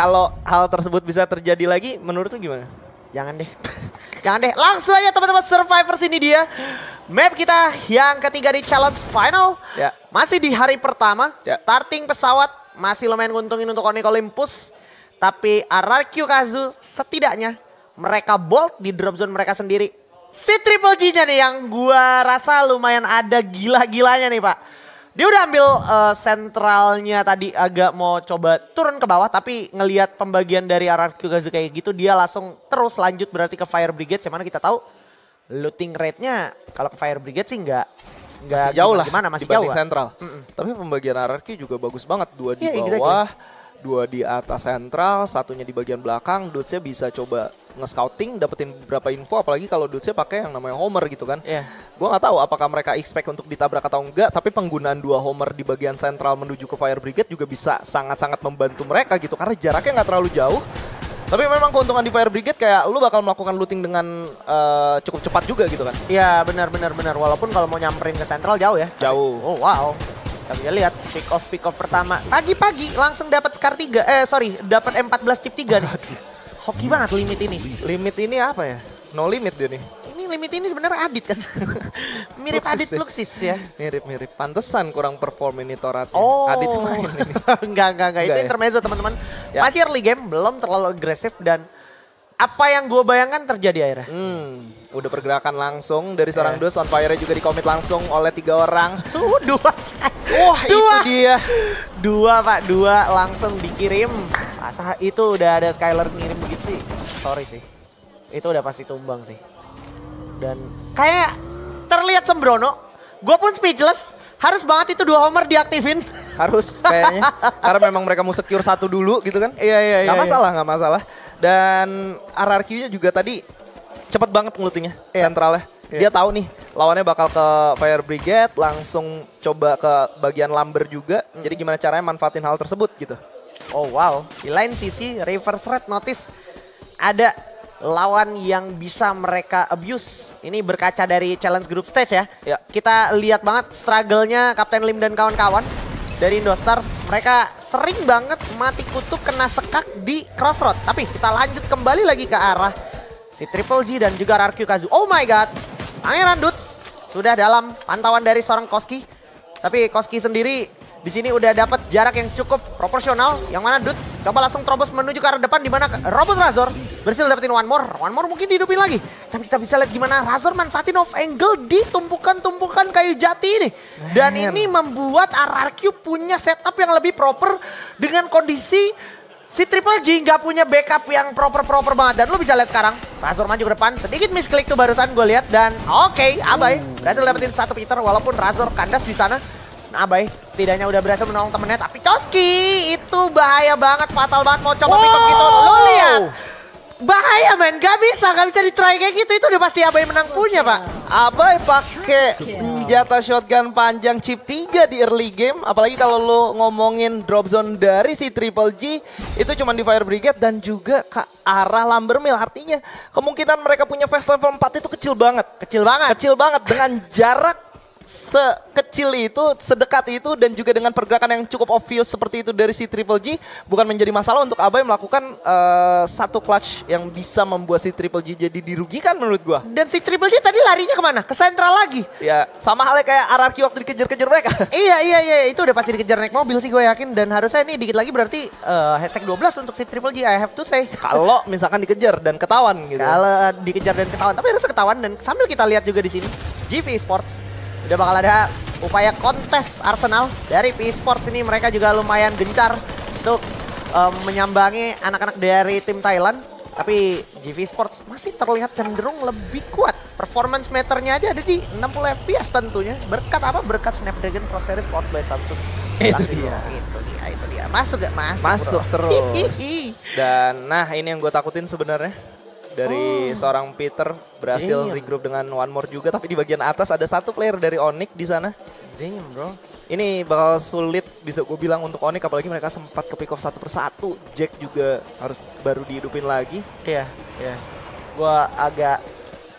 kalau hal tersebut bisa terjadi lagi, menurut lu gimana? Jangan deh. Jangan deh. Langsung aja teman-teman Survivors ini dia. Map kita yang ketiga di challenge final. Ya. Masih di hari pertama. Ya. Starting pesawat masih lumayan nguntungin untuk Onyx Olympus. Tapi RRQ Kazu setidaknya mereka bold di drop zone mereka sendiri. Si Triple G-nya nih yang gua rasa lumayan ada gila-gilanya nih Pak. Dia udah ambil eh, sentralnya tadi agak mau coba turun ke bawah tapi ngelihat pembagian dari RRQ Kazu kayak gitu dia langsung terus lanjut berarti ke Fire Brigade yang mana kita tahu looting rate-nya kalau ke Fire Brigade sih nggak nggak Masih jauh lah gimana masih jauh. dibanding lah. sentral. Tapi pembagian RRQ juga bagus banget. Dua di Iya, exactly. Dua di atas sentral, satunya di bagian belakang. Dudes bisa coba nge-scouting, dapetin beberapa info. Apalagi kalau Dudes pakai yang namanya Homer gitu kan. Iya. Gua nggak tahu apakah mereka expect untuk ditabrak atau enggak, tapi penggunaan dua Homer di bagian sentral menuju ke Fire Brigade juga bisa sangat-sangat membantu mereka gitu karena jaraknya nggak terlalu jauh. Tapi memang keuntungan di Fire Brigade kayak lu bakal melakukan looting dengan eh, cukup cepat juga gitu kan. Iya benar benar benar walaupun kalau mau nyamperin ke sentral jauh ya. Jauh. Oh wow. Kita bisa lihat pick off pick off pertama pagi-pagi langsung dapat Scar 3 eh sorry dapat M14 chip 3 nih. Hoki banget limit ini. Limit ini apa ya? No limit dia nih. Ini limit ini sebenarnya Adit kan. Mirip Luxis Adit ya. Luxis ya. Mirip-mirip. Pantesan kurang perform ini Toratnya. Oh. Adit main ini. enggak, enggak, enggak. Itu ya? intermezzo teman-teman. Ya. Masih early game, belum terlalu agresif dan apa yang gue bayangkan terjadi akhirnya. Hmm, udah pergerakan langsung dari seorang Eh. Dos on fire juga dikomit langsung oleh tiga orang. Tuh dua. Wah, itu dua. dia. Dua pak, dua langsung dikirim. Masa itu udah ada Skyler ngirim begitu sih. Sorry sih. Itu udah pasti tumbang sih. Dan kayak terlihat sembrono. Gue pun speechless. Harus banget itu dua homer diaktifin. Harus kayaknya. Karena memang mereka mau secure satu dulu gitu kan. Iya, iya, Gak iya, masalah, gak masalah. Dan RRQ-nya juga tadi cepet banget ngelutingnya Iya. sentralnya. Iya. Dia tahu nih lawannya bakal ke Fire Brigade, langsung coba ke bagian lumber juga. Hmm. Jadi gimana caranya manfaatin hal tersebut gitu. Oh wow, di lain sisi reverse red notice ada lawan yang bisa mereka abuse. Ini berkaca dari challenge group stage ya. Ya. Kita lihat banget struggle-nya Kapten Lim dan kawan-kawan dari Indostars. Mereka sering banget mati kutu kena sekak di crossroad. Tapi kita lanjut kembali lagi ke arah si Triple G dan juga RRQ Kazu. Oh my god, Pangeran Dudes sudah dalam pantauan dari seorang Koski. Tapi Koski sendiri di sini udah dapat jarak yang cukup proporsional. Yang mana Dudes coba langsung terobos menuju ke arah depan di mana Robot Razor berhasil dapetin one more. One more mungkin dihidupin lagi. Tapi kita bisa lihat gimana Razor manfaatin off angle di tumpukan-tumpukan kayu jati ini. Dan Man. ini membuat RRQ punya setup yang lebih proper dengan kondisi Si Triple G nggak punya backup yang proper-proper banget. Dan lu bisa lihat sekarang, Razor maju ke depan. Sedikit misklik tuh barusan gue lihat. Dan oke, Abai berhasil dapetin satu Peter walaupun Razor kandas di sana. Nah, Abai setidaknya udah berhasil menolong temennya. Tapi Choski itu bahaya banget, fatal banget mau coba pick off gitu. Lu lihat, bahaya men. Gak bisa, gak bisa ditry kayak gitu. Itu udah pasti Abai menang punya, Pak. Abai pakai senjata shotgun panjang chip 3 di early game. Apalagi kalau lo ngomongin drop zone dari si Triple G. Itu cuma di Fire Brigade dan juga ke arah Lumber Mill. Artinya kemungkinan mereka punya fast level 4 itu kecil banget. Kecil banget. Kecil banget dengan jarak sekecil itu, sedekat itu dan juga dengan pergerakan yang cukup obvious seperti itu dari si Triple G bukan menjadi masalah untuk Abai melakukan eh, satu clutch yang bisa membuat si Triple G jadi dirugikan menurut gua. Dan si Triple G tadi larinya ke mana? Ke sentral lagi. Ya, sama halnya kayak RRQ waktu dikejar-kejar mereka. iya iya iya itu udah pasti dikejar naik mobil sih gue yakin dan harusnya ini dikit lagi berarti eh, hashtag 12 untuk si Triple G I have to say. Kalau misalkan dikejar dan ketahuan gitu. Kalau eh, dikejar dan ketahuan, tapi harus ketahuan dan sambil kita lihat juga di sini GV Sports udah bakal ada upaya kontes Arsenal dari P Sports ini mereka juga lumayan gencar untuk em, menyambangi anak-anak dari tim Thailand. Tapi GV Sports masih terlihat cenderung lebih kuat. Performance meternya aja ada di 60 FPS tentunya. Berkat apa? Berkat Snapdragon Pro Series powered by Samsung. Itu Galaxy dia. Itu dia, itu dia. Masuk gak? Masuk, Masuk bro. terus. Dan nah ini yang gue takutin sebenarnya dari seorang Peter berhasil Oh. Damn. regroup dengan one more juga tapi di bagian atas ada satu player dari Onyx di sana. Damn bro. Ini bakal sulit bisa gue bilang untuk Onyx apalagi mereka sempat ke pick off satu persatu. Jack juga harus baru dihidupin lagi. Iya, iya. Gua agak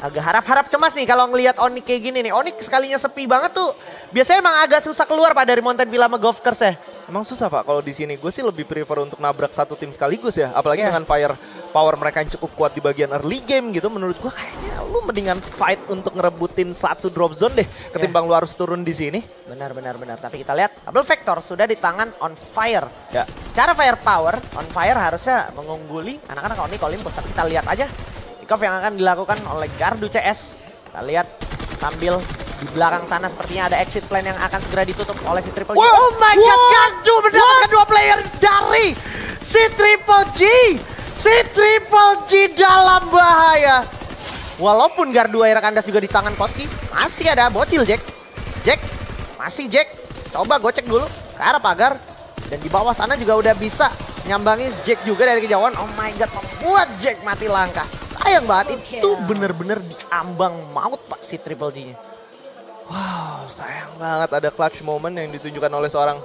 agak harap-harap cemas nih kalau ngelihat Onyx kayak gini nih. Onyx sekalinya sepi banget tuh. Biasanya emang agak susah keluar Pak dari Mountain Villa sama Golfkers ya. Emang susah pak kalau di sini. Gue sih lebih prefer untuk nabrak satu tim sekaligus ya. Apalagi Iya. dengan fire power mereka yang cukup kuat di bagian early game gitu. Menurut gue kayaknya lu mendingan fight untuk ngerebutin satu drop zone deh. Ketimbang lu harus turun di sini. Benar, benar, benar. Tapi kita lihat double vector sudah di tangan on fire. Ya. Cara fire power, on fire harusnya mengungguli anak-anak Onyx Olympus. Tapi kita lihat aja pick off yang akan dilakukan oleh Gardu CS. Kita lihat sambil di belakang sana sepertinya ada exit plan yang akan segera ditutup oleh si Triple G. Wow, Oh my god, wow, Gardu mendapatkan dua player dari si Triple G. Si Triple G dalam bahaya. Walaupun gardu air kandas juga di tangan Koski, masih ada bocil Jack. Jack, masih Jack. Coba gue cek dulu ke arah pagar. Dan di bawah sana juga udah bisa nyambangi Jack juga dari kejauhan. Oh my god, membuat Jack mati langkah. Sayang banget, itu bener-bener diambang maut pak si Triple G-nya. Wow, sayang banget ada clutch moment yang ditunjukkan oleh seorang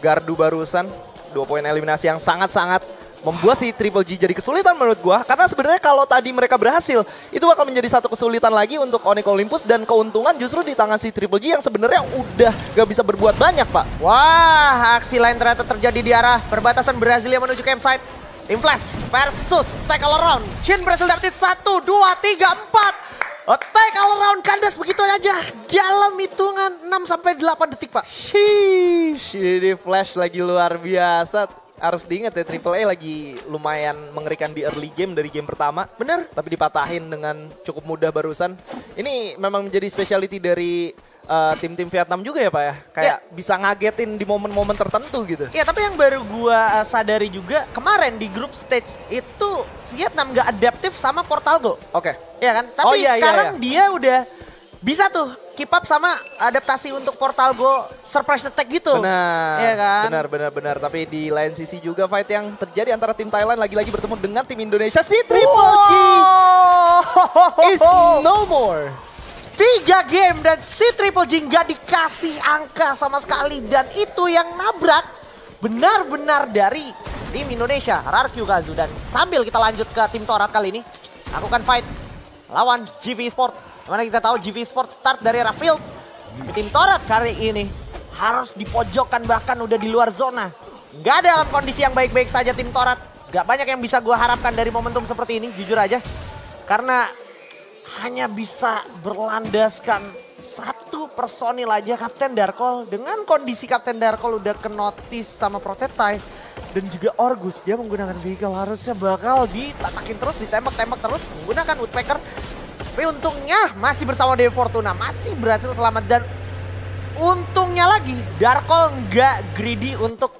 gardu barusan. Dua poin eliminasi yang sangat-sangat membuat si Triple G jadi kesulitan menurut gua. Karena sebenarnya kalau tadi mereka berhasil, itu bakal menjadi satu kesulitan lagi untuk Onyx Olympus dan keuntungan justru di tangan si Triple G yang sebenarnya udah gak bisa berbuat banyak, Pak. Wah, aksi lain ternyata terjadi di arah perbatasan Brasilia menuju campsite. Tim Flash versus Take All Around. Shin berhasil dapetin 1, 2, 3, 4. Oh, take all around kandas begitu aja dalam hitungan 6 sampai 8 detik, Pak. Sheesh, ini Flash lagi luar biasa. Harus diingat ya, Triple A lagi lumayan mengerikan di early game dari game pertama. Bener. Tapi dipatahin dengan cukup mudah barusan. Ini memang menjadi specialty dari uh, tim-tim Vietnam juga ya Pak ya? Kayak bisa ngagetin di momen-momen tertentu gitu. Ya, tapi yang baru gua uh, sadari juga kemarin di group stage itu Vietnam gak adaptif sama Portal Go. Oke. Ya kan? Tapi Oh, iya, iya, sekarang iya. dia udah bisa tuh keep up sama adaptasi untuk Portal Go surprise attack gitu. Benar, Iya kan? benar, benar, benar. Tapi di lain sisi juga fight yang terjadi antara tim Thailand lagi-lagi bertemu dengan tim Indonesia. Si Triple G is no more. Tiga game dan si Triple G nggak dikasih angka sama sekali dan itu yang nabrak benar-benar dari tim Indonesia Rarkyu Kazu dan sambil kita lanjut ke tim Torat kali ini lakukan fight lawan GV Sports. Di mana kita tahu GV Sports start dari Rafield Tapi tim Torat kali ini harus dipojokkan bahkan udah di luar zona. Nggak dalam kondisi yang baik-baik saja tim Torat nggak banyak yang bisa gue harapkan dari momentum seperti ini jujur aja. Karena hanya bisa berlandaskan satu personil aja Kapten Darkol. Dengan kondisi Kapten Darkol udah ke notice sama Protetai dan juga Orgus dia menggunakan vehicle harusnya bakal ditatakin terus ditembak-tembak terus menggunakan Woodpecker. Tapi untungnya masih bersama Dewi Fortuna masih berhasil selamat. Dan untungnya lagi Darkol nggak greedy untuk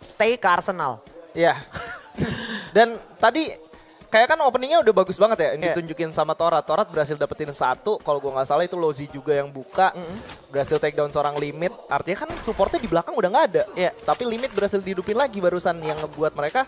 stay ke Arsenal. Iya. Dan tadi kayak kan openingnya udah bagus banget ya. Yang Iya. ditunjukin sama Torat. Torat berhasil dapetin satu. Kalau gua nggak salah itu Lozi juga yang buka. Berhasil take down seorang limit. Artinya kan supportnya di belakang udah nggak ada. Iya. Tapi limit berhasil dihidupin lagi barusan yang ngebuat mereka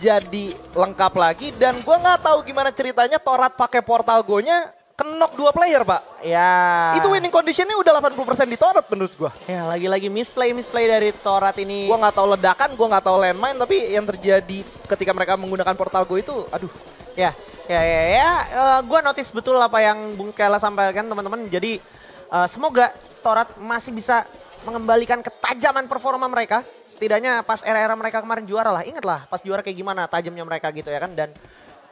jadi lengkap lagi. Dan gua nggak tahu gimana ceritanya Torat pakai portal go-nya kenok dua player pak. ya Itu winning conditionnya udah 80% di Torat menurut gua. ya lagi-lagi misplay misplay dari Torat ini Gua nggak tahu ledakan, gua nggak tahu landmine, tapi yang terjadi ketika mereka menggunakan portal go itu, aduh, Ya, ya, ya, ya. Eh, gua notice betul apa yang Bung Kela sampaikan teman-teman. Jadi eh, semoga Torat masih bisa mengembalikan ketajaman performa mereka. Setidaknya pas era-era mereka kemarin juara lah. Ingatlah pas juara kayak gimana tajamnya mereka gitu ya kan. Dan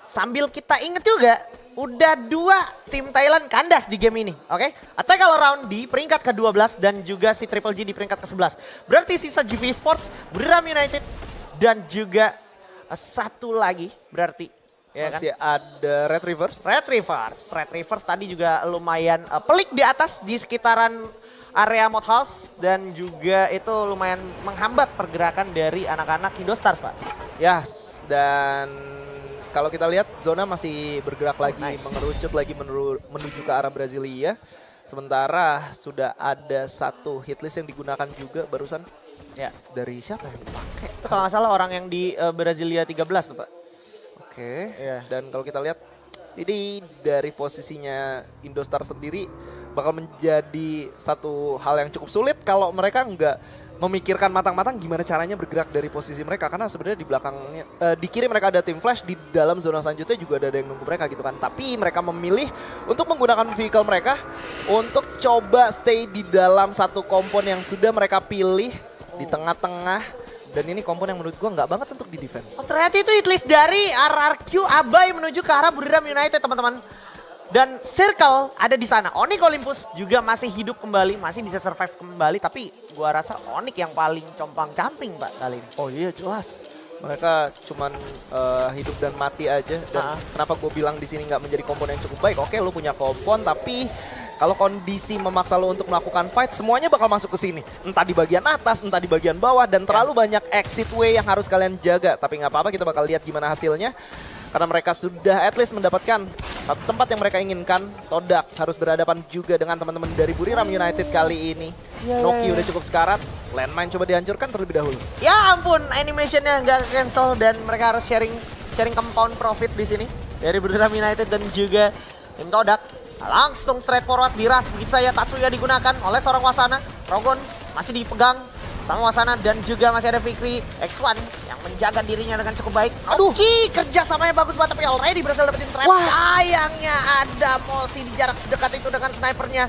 sambil kita inget juga, udah dua tim Thailand kandas di game ini. Oke, Attack All Around di peringkat ke-12 dan juga si Triple G di peringkat ke-11. Berarti sisa GV Sports, Buriram United dan juga eh, satu lagi berarti ya kan? masih ada Red Rivers. Red Rivers. Red Rivers tadi juga lumayan uh, pelik di atas di sekitaran area Mod House dan juga itu lumayan menghambat pergerakan dari anak-anak Indostars, Pak. Yes, dan kalau kita lihat zona masih bergerak lagi, nice. mengerucut lagi menuru- menuju ke arah Brasilia. Sementara sudah ada satu hitlist yang digunakan juga barusan Ya, dari siapa yang dipakai? itu kalau nggak salah orang yang di uh, Brasilia 13 tuh, Pak. Oke. Iya. Dan kalau kita lihat ini dari posisinya Indostar sendiri bakal menjadi satu hal yang cukup sulit kalau mereka nggak memikirkan matang-matang gimana caranya bergerak dari posisi mereka karena sebenarnya di belakangnya eh, di kiri mereka ada tim flash di dalam zona selanjutnya juga ada yang nunggu mereka gitu kan tapi mereka memilih untuk menggunakan vehicle mereka untuk coba stay di dalam satu kompon yang sudah mereka pilih di tengah-tengah dan ini kompon yang menurut gua nggak banget untuk di defense. Oh, ternyata itu hit list dari RRQ Abai menuju ke arah Buriram United teman-teman. Dan Circle ada di sana. Onyx Olympus juga masih hidup kembali, masih bisa survive kembali. Tapi gua rasa Onyx yang paling compang-camping pak kali ini. Oh iya jelas. Mereka cuman eh, hidup dan mati aja. Dan Ah. kenapa gue bilang di sini nggak menjadi kompon yang cukup baik? Oke, lu punya kompon, tapi kalau kondisi memaksa lu untuk melakukan fight, semuanya bakal masuk ke sini. Entah di bagian atas, entah di bagian bawah, dan terlalu banyak exit way yang harus kalian jaga. Tapi nggak apa-apa, kita bakal lihat gimana hasilnya. Karena mereka sudah at least mendapatkan satu tempat yang mereka inginkan. Todak harus berhadapan juga dengan teman-teman dari Buriram United kali ini. Ya, Noki udah cukup sekarat. Landmine coba dihancurkan terlebih dahulu. Ya ampun, animationnya nggak cancel dan mereka harus sharing sharing compound profit di sini dari Buriram United dan juga tim Todak. Langsung straight forward diras begitu saja Tatsuya digunakan oleh seorang Wasana. Rogon masih dipegang sama Wasana dan juga masih ada Fikri X1 yang menjaga dirinya dengan cukup baik. Aduh. Oke, kerjasamanya bagus banget tapi already berhasil dapetin trap. Wah. Sayangnya ada Mosi di jarak sedekat itu dengan snipernya.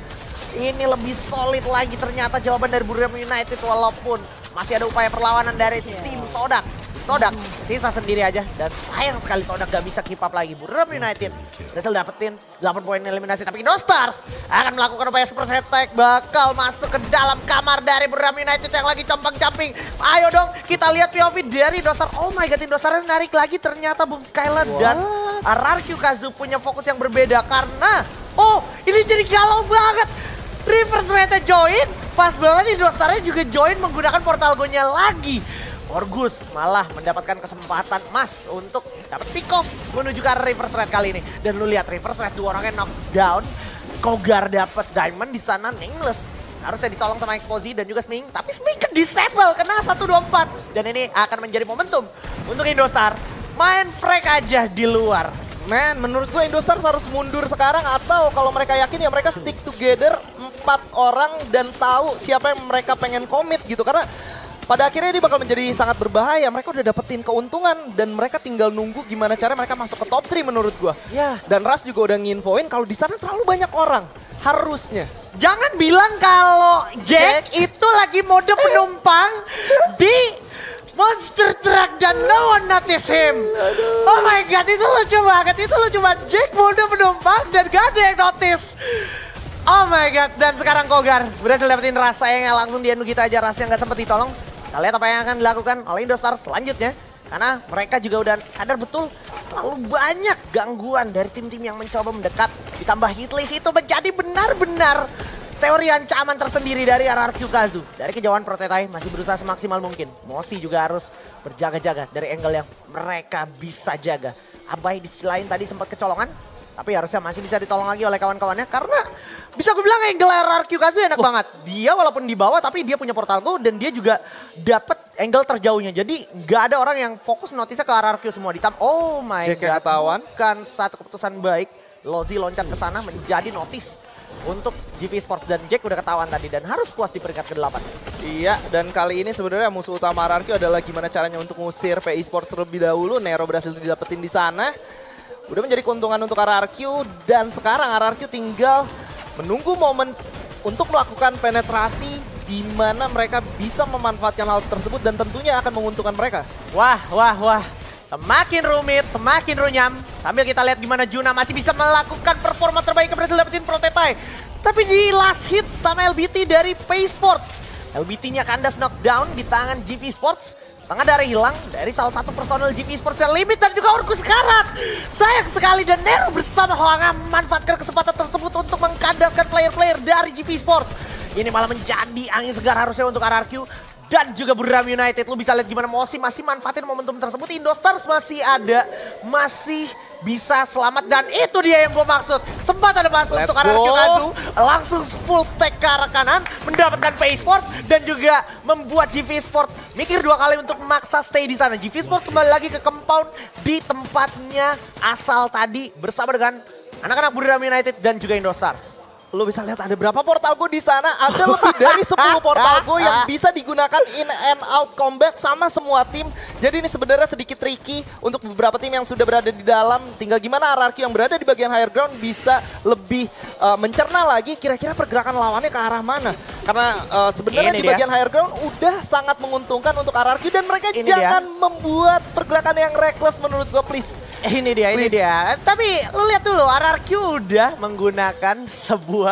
Ini lebih solid lagi ternyata jawaban dari Buriram United walaupun masih ada upaya perlawanan dari tim Todak. Todak sisa sendiri aja dan sayang sekali Todak gak bisa keep up lagi. Buriram United berhasil dapetin 8 poin eliminasi tapi Indo Stars akan melakukan upaya super attack bakal masuk ke dalam kamar dari Buriram United yang lagi compang-camping. Ayo dong kita lihat POV dari Indo Stars. Oh my god Indo Stars narik lagi ternyata Boom Skyland dan RRQ Kazu punya fokus yang berbeda karena oh ini jadi galau banget. Reverse ternyata join, pas banget Indo Stars juga join menggunakan portal go-nya lagi. Orgus malah mendapatkan kesempatan emas untuk dapat pick off menuju ke arah reverse thread kali ini. Dan lu lihat reverse thread dua orangnya knockdown. Kogar dapat diamond di sana nameless. Harusnya ditolong sama Exposi dan juga Sming. Tapi Sming ke disable kena 124. Dan ini akan menjadi momentum untuk Indostar. Main frag aja di luar. Man, menurut gue Indostars harus mundur sekarang atau kalau mereka yakin ya mereka stick together empat orang dan tahu siapa yang mereka pengen komit gitu karena pada akhirnya ini bakal menjadi sangat berbahaya. Mereka udah dapetin keuntungan dan mereka tinggal nunggu gimana cara mereka masuk ke top 3 menurut gue. Ya. Dan Ras juga udah nginfoin kalau di sana terlalu banyak orang. Harusnya. Jangan bilang kalau Jack itu lagi mode penumpang di monster truck dan no one notice him. Oh my god, itu lucu banget. Itu lucu banget. Jack mode penumpang dan gak ada yang notice. Oh my god, dan sekarang Kogar berhasil dapetin rasa yang langsung dianu kita aja rasa yang gak sempat ditolong. Kita lihat apa yang akan dilakukan oleh Indostar selanjutnya. Karena mereka juga udah sadar betul terlalu banyak gangguan dari tim-tim yang mencoba mendekat. Ditambah hitlist itu menjadi benar-benar teori ancaman tersendiri dari RRQ Kazu. Dari kejauhan Protetai masih berusaha semaksimal mungkin. Mosi juga harus berjaga-jaga dari angle yang mereka bisa jaga. Abai di sisi lain tadi sempat kecolongan. Tapi harusnya masih bisa ditolong lagi oleh kawan-kawannya. Karena bisa gue bilang angle RRQ Kazu enak banget. Dia walaupun di bawah tapi dia punya portal go dan dia juga dapat angle terjauhnya. Jadi nggak ada orang yang fokus notisnya ke RRQ semua. Ditam oh my yang god. ketahuan. Bukan satu keputusan baik. Lozi loncat ke sana menjadi notis untuk GP Sports dan Jack udah ketahuan tadi dan harus puas di peringkat ke-8. Iya, dan kali ini sebenarnya musuh utama RRQ adalah gimana caranya untuk ngusir PI Sports terlebih dahulu. Nero berhasil didapetin di sana. Udah menjadi keuntungan untuk RRQ dan sekarang RRQ tinggal menunggu momen untuk melakukan penetrasi di mana mereka bisa memanfaatkan hal tersebut dan tentunya akan menguntungkan mereka. Wah, wah, wah. Semakin rumit, semakin runyam. Sambil kita lihat gimana Juna masih bisa melakukan performa terbaik berhasil dapetin Protetai. Tapi di last hit sama LBT dari Pay Sports. LBT-nya kandas knockdown di tangan GV Sports. Setengah darah hilang dari salah satu personel GV Sports yang limit dan juga Orkus Karat. Sayang sekali dan Nero bersama Hoanga memanfaatkan kesempatan tersebut untuk mengkandaskan player-player dari GV Sports. Ini malah menjadi angin segar harusnya untuk RRQ dan juga Buriram United. Lu bisa lihat gimana Mosi masih manfaatin momentum tersebut. Indostars masih ada, masih bisa selamat dan itu dia yang gue maksud. Kesempatan ada masuk Let's untuk go. Kazu. Langsung full stack ke arah kanan, mendapatkan Pay Sports dan juga membuat GV Sports mikir dua kali untuk memaksa stay di sana. GV Sports kembali lagi ke compound di tempatnya asal tadi bersama dengan anak-anak Buriram United dan juga Indostars. Lo bisa lihat ada berapa portal go di sana. Ada lebih dari 10 portal go yang bisa digunakan in and out combat sama semua tim. Jadi ini sebenarnya sedikit tricky untuk beberapa tim yang sudah berada di dalam. Tinggal gimana RRQ yang berada di bagian higher ground bisa lebih uh, mencerna lagi kira-kira pergerakan lawannya ke arah mana. Karena uh, sebenarnya Ini di dia. bagian higher ground udah sangat menguntungkan untuk RRQ dan mereka Ini jangan membuat pergerakan yang reckless menurut gue please. Ini dia, ini Please. dia. Tapi lu lihat dulu, RRQ udah menggunakan sebuah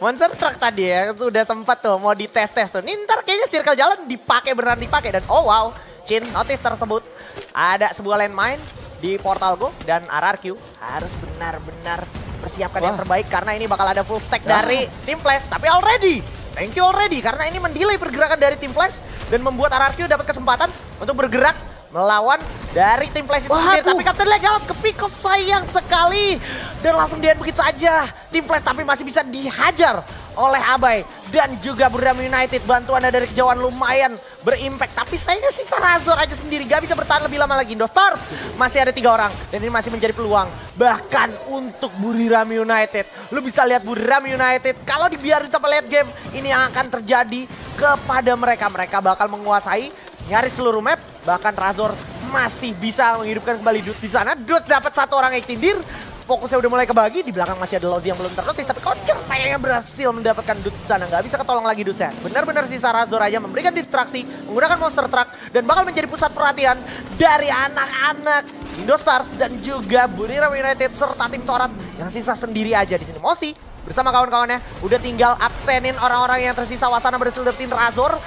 monster truck tadi ya. Udah sempat tuh mau dites-tes tuh. Ini ntar kayaknya circle jalan dipakai beneran dipakai. Dan oh wow, Chin notice tersebut. Ada sebuah landmine di Portal Go dan RRQ harus benar-benar persiapkan yang terbaik karena ini bakal ada full stack dari tim Flash. Tapi already, thank you already karena ini mendelay pergerakan dari tim Flash dan membuat RRQ dapat kesempatan untuk bergerak melawan dari tim Flash itu sendiri. Tapi Captain Legal ke pick off sayang sekali. Dan langsung dia begitu saja. Tim Flash tapi masih bisa dihajar oleh Abai. Dan juga Buram United bantuannya dari kejauhan lumayan berimpact. Tapi sayangnya sisa Razor aja sendiri. Gak bisa bertahan lebih lama lagi. Indo Stars masih ada tiga orang. Dan ini masih menjadi peluang. Bahkan untuk Buriram United. Lu bisa lihat Buriram United. Kalau dibiarin sampai late game. Ini yang akan terjadi kepada mereka. Mereka bakal menguasai nyaris seluruh map. Bahkan Razor masih bisa menghidupkan kembali Dut di sana. Dut dapat satu orang Ektindir. Fokusnya udah mulai kebagi. Di belakang masih ada Lozi yang belum ternotis. Tapi Kocel sayangnya berhasil mendapatkan Dut di sana. Nggak bisa ketolong lagi Dutnya. Benar-benar sisa Razor aja memberikan distraksi. Menggunakan monster truck. Dan bakal menjadi pusat perhatian dari anak-anak Indostars dan juga Buriram United serta tim Torat yang sisa sendiri aja di sini. Mosi bersama kawan-kawannya udah tinggal absenin orang-orang yang tersisa Wasana berhasil dapetin Razor.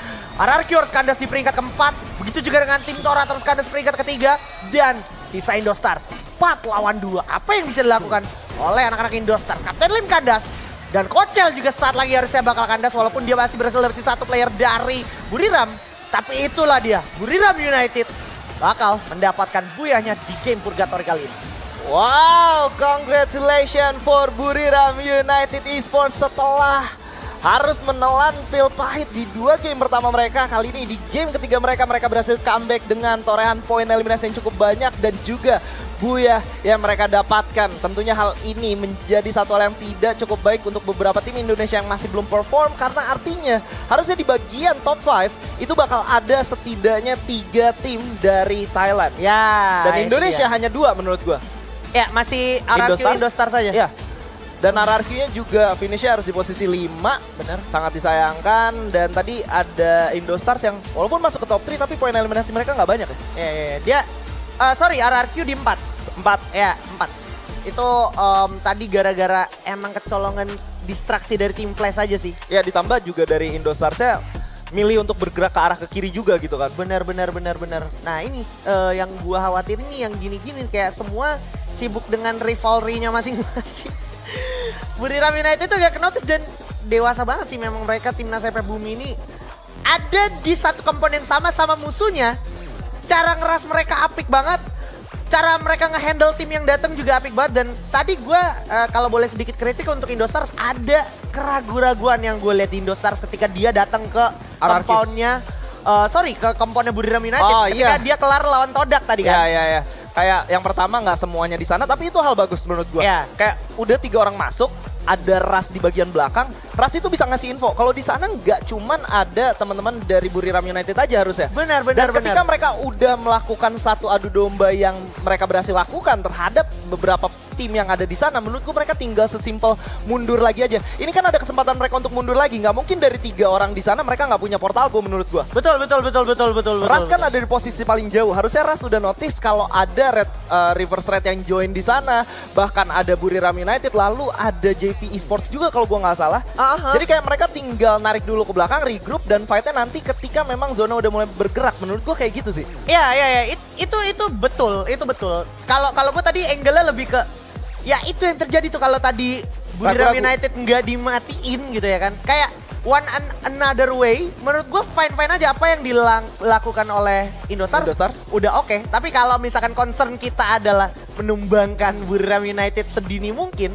Harus kandas di peringkat keempat. Begitu juga dengan tim Tora terus kandas peringkat ketiga. Dan sisa Indostars. 4 lawan 2. Apa yang bisa dilakukan oleh anak-anak Indostar? Kapten Lim kandas. Dan Kocel juga saat lagi harusnya bakal kandas walaupun dia masih berhasil dapetin satu player dari Buriram. Tapi itulah dia, Buriram United bakal mendapatkan buyahnya di game Purgatory kali ini. Wow, congratulations for Buriram United Esports setelah harus menelan pil pahit di dua game pertama mereka. Kali ini di game ketiga mereka, mereka berhasil comeback dengan torehan poin eliminasi yang cukup banyak dan juga Buya yang mereka dapatkan. Tentunya hal ini menjadi satu hal yang tidak cukup baik untuk beberapa tim Indonesia yang masih belum perform karena artinya harusnya di bagian top 5 itu bakal ada setidaknya tiga tim dari Thailand. Ya. Dan Indonesia dia. hanya dua menurut gua. Ya, masih RRQ Indostar saja. Ya. Dan RRQ-nya juga finishnya harus di posisi 5. Benar. Sangat disayangkan. Dan tadi ada Indostars yang walaupun masuk ke top 3 tapi poin eliminasi mereka nggak banyak ya. Ya, ya. Dia eh, sorry RRQ di 4. 4 ya, 4. Itu em, tadi gara-gara emang kecolongan distraksi dari tim Flash aja sih. Ya ditambah juga dari Indostars-nya milih untuk bergerak ke arah ke kiri juga gitu kan. Benar benar benar benar. Nah, ini eh, yang gua khawatir ini yang gini-gini kayak semua sibuk dengan rivalry-nya masing-masing. Buriram United itu gak kenotis dan dewasa banget sih memang mereka timnas FF Bumi ini ada di satu kompon yang sama sama musuhnya. Cara ngeras mereka apik banget. Cara mereka ngehandle tim yang datang juga apik banget dan tadi gua eh, kalau boleh sedikit kritik untuk Indostars ada keraguan-raguan yang gue lihat di Indostars ketika dia datang ke compoundnya eh, sorry ke komponnya Buriram United Oh, ketika iya. dia kelar lawan Todak tadi kan. ya ya. Kayak yang pertama nggak semuanya di sana tapi itu hal bagus menurut gua. Ya. Kayak udah tiga orang masuk, ada Ras di bagian belakang. Ras itu bisa ngasih info. Kalau di sana nggak cuman ada teman-teman dari Buriram United aja harusnya. Benar benar Dan ketika benar. mereka udah melakukan satu adu domba yang mereka berhasil lakukan terhadap beberapa tim yang ada di sana, menurutku mereka tinggal sesimpel mundur lagi aja. Ini kan ada kesempatan mereka untuk mundur lagi. Nggak mungkin dari tiga orang di sana mereka nggak punya portal go menurut gua. Betul betul betul betul betul betul. Ras kan betul. ada di posisi paling jauh. Harusnya Ras udah notice kalau ada red, uh, reverse red yang join di sana. Bahkan ada Buriram United, lalu ada JV Esports juga kalau gua nggak salah. Aha. Jadi kayak mereka tinggal narik dulu ke belakang, regroup dan fightnya nanti ketika memang zona udah mulai bergerak. Menurut gua kayak gitu sih. Ya ya ya It- itu itu betul itu betul. Kalau kalau gue tadi angle-nya lebih ke ya itu yang terjadi tuh kalau tadi Buriram. United nggak dimatiin gitu ya kan. Kayak one an- another way menurut gue fine fine aja apa yang dilakukan oleh Indostars, Indostars. udah oke. Tapi kalau misalkan concern kita adalah menumbangkan Buriram United sedini mungkin,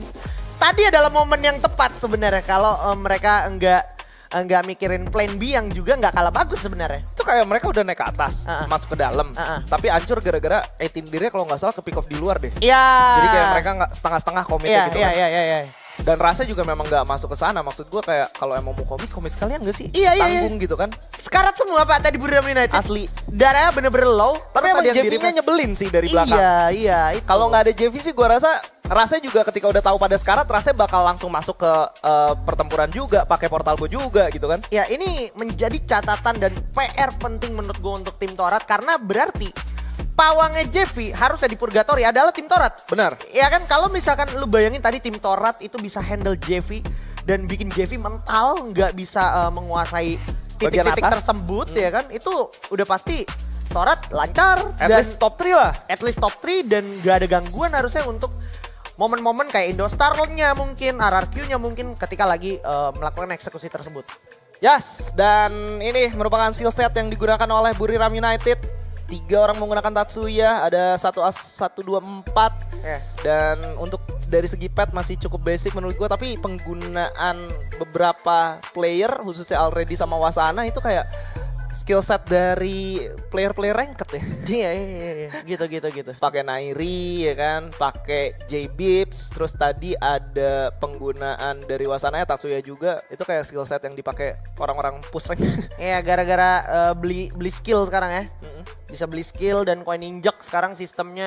tadi adalah momen yang tepat sebenarnya kalau eh, mereka enggak enggak mikirin plan B yang juga nggak kalah bagus sebenarnya. Itu kayak mereka udah naik ke atas, Ah, ah. masuk ke dalam. Ah, ah. Tapi hancur gara-gara 18 dirinya kalau nggak salah ke pick off di luar deh. Iya. Jadi kayak mereka nggak setengah-setengah komitnya Iya, gitu iya, kan. iya, iya, iya. Dan rasanya juga memang nggak masuk ke sana. Maksud gue kayak kalau emang mau komit, komit sekalian gak sih? Iya, iya, Tanggung gitu kan. Sekarat semua Pak tadi Buriram United. Asli. Darahnya bener-bener low. Tapi emang JV-nya birin- nyebelin sih dari belakang. Iya, iya. Kalau nggak ada JV sih gue rasa rasanya juga ketika udah tahu pada sekarat rasanya bakal langsung masuk ke eh, pertempuran juga pakai portal gue juga gitu kan. Ya ini menjadi catatan dan PR penting menurut gue untuk tim Torat karena berarti pawangnya Jeffy harusnya di Purgatory adalah tim Torat. Benar. Ya kan kalau misalkan lu bayangin tadi tim Torat itu bisa handle Jeffy dan bikin Jeffy mental nggak bisa uh, menguasai titik-titik tersebut ya kan itu udah pasti Torat lancar At dan least top 3 lah. at least top 3 dan gak ada gangguan harusnya untuk momen-momen kayak Indostar-nya mungkin, RRQ-nya mungkin ketika lagi uh, melakukan eksekusi tersebut. Yes, dan ini merupakan skill set yang digunakan oleh Buriram United. Tiga orang menggunakan Tatsuya, ada satu as satu dua empat. Eh. Dan untuk dari segi pet masih cukup basic menurut gua, tapi penggunaan beberapa player khususnya Already sama Wasana itu kayak skill set dari player-player ranked ya. Iya, iya, iya, iya. gitu, gitu, gitu. pakai Nairi ya kan, pakai J Bips, terus tadi ada penggunaan dari Wasana Tatsuya juga. Itu kayak skill set yang dipakai orang-orang push rank. Iya, gara-gara uh, beli beli skill sekarang ya. Mm-mm. Bisa beli skill dan koin injek sekarang sistemnya